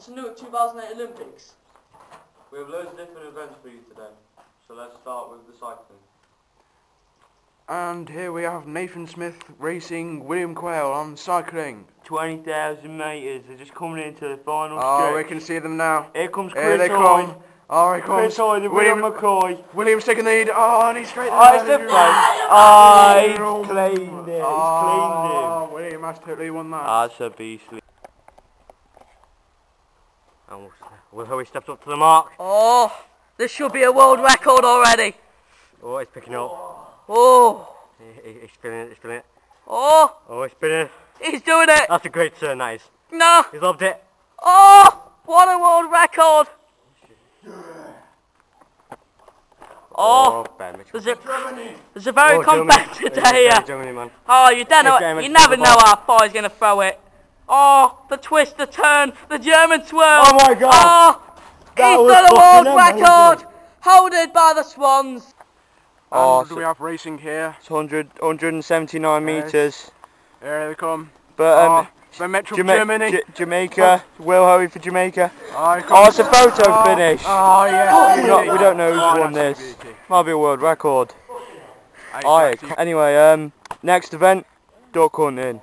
It's a new 2008 Olympics. We have loads of different events for you today. So let's start with the cycling. And here we have Nathan Smith racing William Quayle on cycling. 20,000 metres. They're just coming into the final Oh, we can see them now. Here comes Here Chris they Hoy. come. Oh, here comes Chris Hoy, William William, McCoy. William's taking the lead. Oh, and he's straight Oh, it's the there. Oh, he's cleaned it. He's Oh, cleaned it. William has totally won that. That's a beastly. Oh, and Will Hoey steps up to the mark. Oh, this should be a world record already. Oh, he's picking up. Oh, He, he- he's spinning it, he's spinning it. oh, Oh, he's spinning it. he's doing it. That's a great turn, that is. No. He's loved it. Oh, what a world record. Oh, oh Ben there's a, there's a very Oh, Germany. competitive day here. Germany, man. Oh, you don't know, you never know ball. how far he's going to throw it. Oh, the twist, the turn, the German twirl. Oh my God. Oh, That he's was done a world record. Hold it by the Swans. Oh, and so- we have racing here. It's 100, 179 Yes. metres. Here they come. But um, oh, Ben Mitchell, Jama- Germany. J- Jamaica, Will Hoey for Jamaica. oh, Oh, it's a photo oh, finish. Oh, yeah. we, don't, we don't know who's Oh, won this. beauty. Might be a world record. Hey, Oh, yeah. taxi. Anyway, um, next event, duck hunting.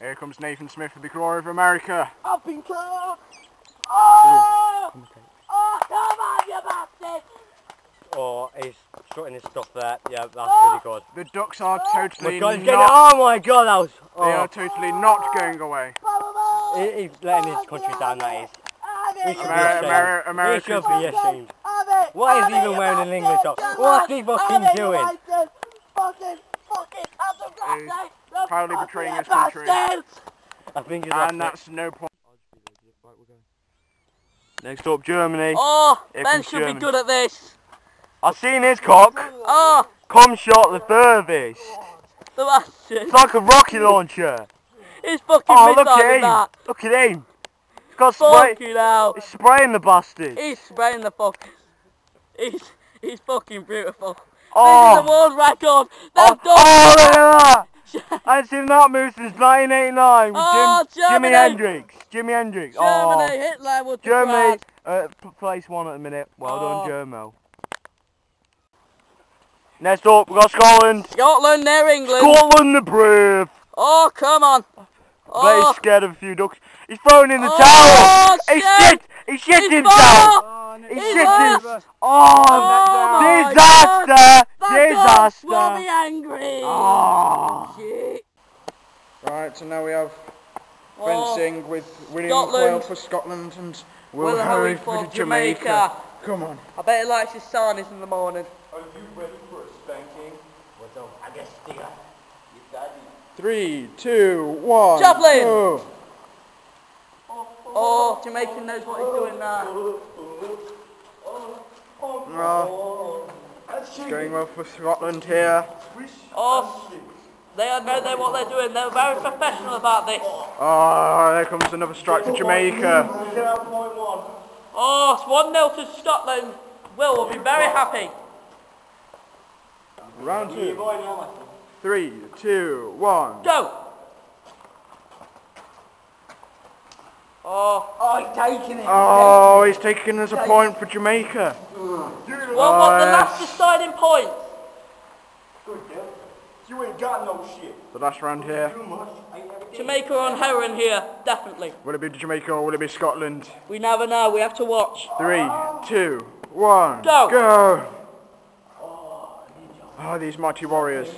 Here comes Nathan Smith for the glory of America. I've been caught. Oh, oh, come on, you bastard. Oh, he's strutting his stuff there. Yeah, that's ah! really good. The ducks are Oh totally my God, he's getting, not. oh my God, that was. They oh. are Oh, totally not going away. he, he's letting his country down. That is. He should be Ameri- ashamed. Ameri- He should be ashamed. Why is he even wearing an English top? What's he fucking doing? He's proudly betraying his country. I think he's And left that's no point. Next up, Germany. Oh, Here Ben should Germany. be good at this. I've seen his cock. Oh, Come shot the furthest. the bastard. It's like a rocket launcher. He's fucking Oh, look at him. that. Look at him. He's got spray. Fuck you now. He's spraying the bastard. He's spraying the fuck. He's, he's fucking beautiful. This is Oh. a world record. Oh, They've oh, look at that. I haven't seen that move since 1989 with Oh, Jim, Jimi Germany. Hendrix. Jimi Hendrix. Germany, Oh, Hitler would Germany, uh, place one at the minute. Well Oh. done, Germo. Next up, we've got Scotland. Scotland near England. Scotland the brave. Oh, come on. Oh, scared of a few ducks. He's thrown in the Oh, towel. Shit. shit. He shit he's himself. far. He He's shit himself. Oh, Oh, disaster. That We'll be angry. Oh. Right, so now we have Oh, fencing with William Scotland. Quayle for Scotland and Will, Will Hurry Hurry for for Jamaica. Jamaica. Come on. I bet he likes his sarnies in the morning. Are you ready for a spanking? Well, I guess dear. You daddy. Three, two, one. Javelin. go. Oh, oh, Jamaican knows what he's doing now. Oh, it's going well for Scotland here. Oh, they know they what they're doing. They're very professional about this. Oh, there comes another strike for Jamaica. Oh, it's 1 0 to Scotland. Will will be very happy. Round two. Three, two, one. Go! Oh, Oh, he's taking it. Oh, he's taken as a point for Jamaica. what was the oh, last deciding point? You ain't got no shit. The last round here. Jamaica on heroin here, definitely. Will it be Jamaica or will it be Scotland? We never know, we have to watch. Three, two, one. Go. Go. Oh, oh these mighty warriors.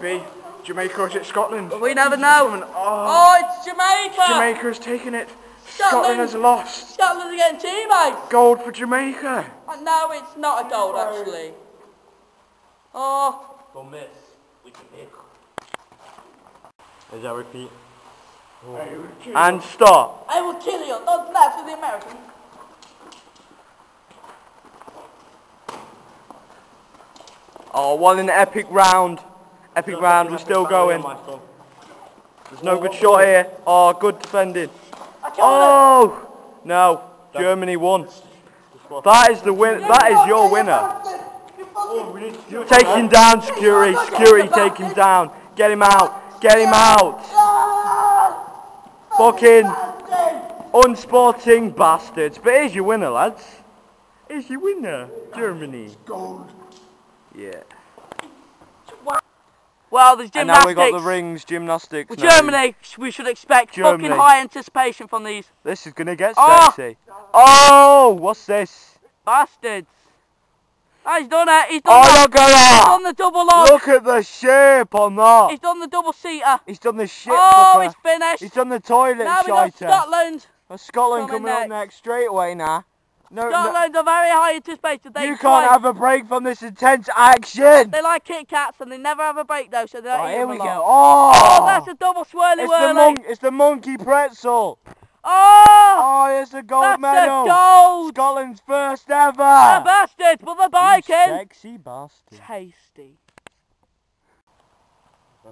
Will it be Jamaica or is it Scotland? We never know. Oh, Oh, it's Jamaica! Jamaica has taken it. Go! Scotland has lost. Scotland are getting teammates. Gold for Jamaica. Uh, No, it's not a goal actually. Oh, Go miss. We can hit. Is that repeat? And stop. I will kill you. Don't play for the Americans. Oh, what an epic round. Epic round, we're still going. There's no good shot here. Oh, good defending. Oh! No, Germany won. That is the win. That is your winner. Take him down, security. Security, take him down. Get him out. Get him out. Fucking unsporting bastards. But here's your winner, lads. Here's your winner, Germany. Yeah. Well, there's gymnastics. And now we got the rings, gymnastics. Now. Germany, we should expect Germany. fucking high anticipation from these This is gonna get Oh! sexy. Oh, what's this? bastards. Oh, he's done it. He's done Oh, that. look at that. He's done the double log. Look at the shape on that. He's done the double seater. He's done the shit Oh, he's finished. He's done the toilet now we got. Scotland. Well, Scotland coming coming up next. next straight away now. No, no Scotland are very high anticipated. They you can't have a break from this intense action. They like Kit Kats and they never have a break though, so they don't oh, Right, eat here we a go. Oh, Oh, that's a double swirly it's the mon- it's the monkey pretzel. Oh, Oh, it's the gold that's medal. a gold. Scotland's first ever. The bastards, but the You biking. sexy bastard. Tasty. Uh,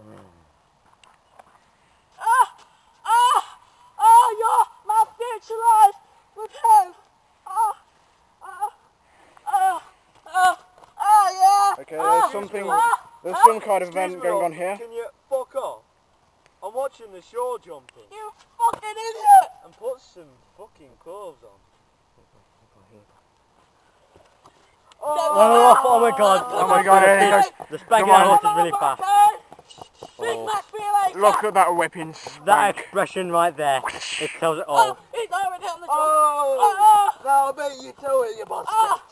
Ah, ah, oh, you're my future life with health. Oh, oh, oh, oh, oh, yeah. Oh, there's something. ah, There's ah, some kind of event going on here. Can you fuck off? I'm watching the show jumping. You fucking idiot. And put some fucking clothes on. Oh, oh my god. Oh my god, here he goes. The spanking Come on. horse is really fast. Big Mac feeling. Look at that whipping That expression right there, it tells it Oh, all. he's already on the Oh, Oh, now I bet you to it, you bastard. oh,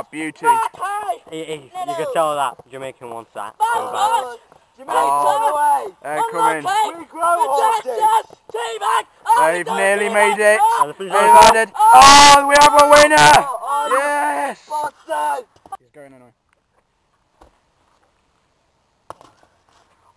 Rocky. Ah, beauty. Rocky. He, he, you can tell that Jamaican wants that. so bad. Bastard. Jamaica, Oh. away. They're coming. Unlucky. We grow horses. Majestic. Teabag. Oh, They've he's nearly made it. Oh, And the finish They've line- added. Oh, we have a winner. Oh, you Yes. bastard. He's going anyway.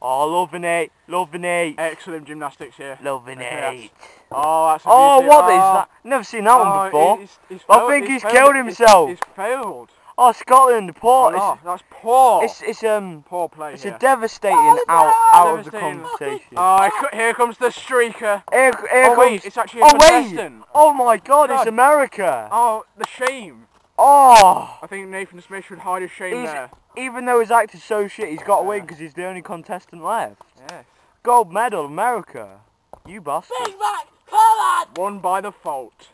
Oh, loving it, loving it, Excellent gymnastics here. loving Okay, it. Oh, that's a Oh, what is Oh, that? Never seen that one oh, before. he's- he's I think he's killed himself. He's, failed. Oh, Scotland, poor. Oh, It's, that's poor. it's, it's um, poor play it's here. a devastating out out of the conversation. Oh, here comes the streaker. Here, here oh comes. wait, it's actually a oh wait! Oh my God, it's America. Oh, the shame. Oh, I think Nathan Smith should hide his shame He's- there. even though his act is so shit, he's got to win because he's the only contestant left. Yes. Gold medal, America. You bastard. Big Mac. Come on. Won by the fault.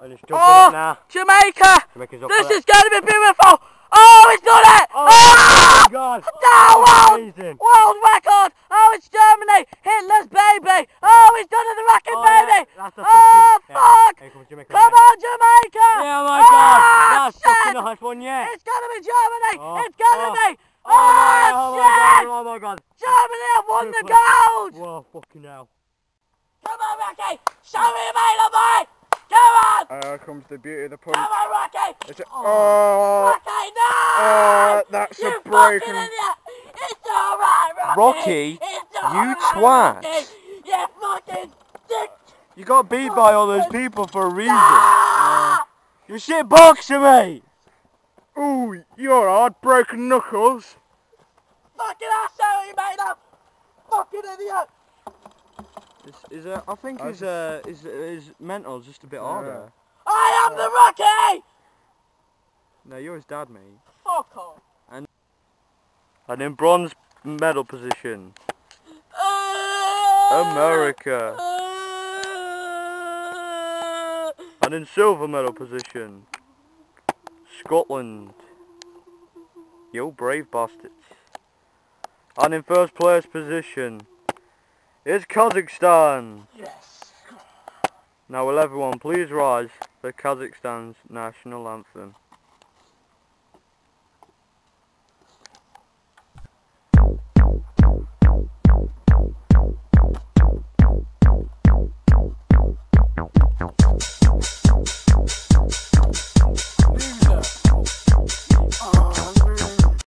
I'm just jumping Oh, up now. Jamaica. Jamaica's up This it. is going to be beautiful. Oh, he's done it. Oh Oh, my god! no, world, Amazing! world record. Oh, it's Germany. Hitler's baby. Oh, he's done it, the rocket Oh, baby. yeah, Oh, fucking- yeah, fuck. Here Come again. on, Jamaica. Yeah, oh my Ah, god! That's shit. the highest one yet! It's going to be Germany. Oh, it's going to oh. be. Oh my, oh Oh, my god! Oh my god! Germany have won the gold. Whoa, fucking hell. Come on, Rocky. Show me your mate, boy. Come on. Uh, comes the beauty of the punch. Come on, Rocky. It's a, oh, Rocky, no. uh, that's you a fucking broken. idiot. It's alright, Rocky. Rocky, It's you alright, twat. Rocky. You fucking dick. You got beat by all those people for a reason. Ah! You shit boxer, mate. Ooh, you're hard, broken knuckles. Fucking asshole, you made up. Fucking idiot. Is, is uh, I think his uh, his his mental just a bit harder. I am the Rocky. No, you're his dad, mate. Fuck off. And and in bronze medal position! America. And in silver medal position, Scotland. You brave bastards. And in first place position is Kazakhstan. Yes. Now will everyone please rise for Kazakhstan's national anthem.